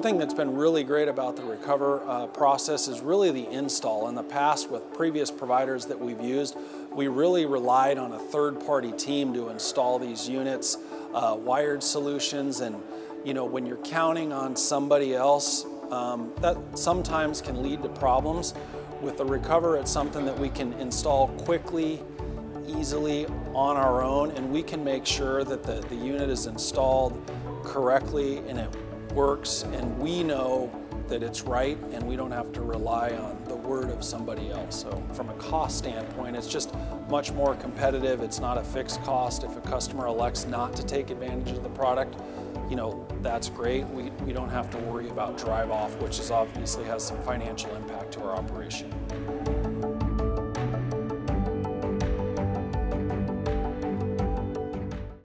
thing that's been really great about the RecovR uh, process is really the install. In the past, with previous providers that we've used, we really relied on a third-party team to install these units, uh, wired solutions, and you know when you're counting on somebody else, um, that sometimes can lead to problems. With the RecovR, it's something that we can install quickly, easily on our own, and we can make sure that the, the unit is installed correctly and it works and we know that it's right and we don't have to rely on the word of somebody else. So from a cost standpoint, it's just much more competitive. It's not a fixed cost. If a customer elects not to take advantage of the product, you know, that's great. We, we don't have to worry about drive off, which is obviously has some financial impact to our operation.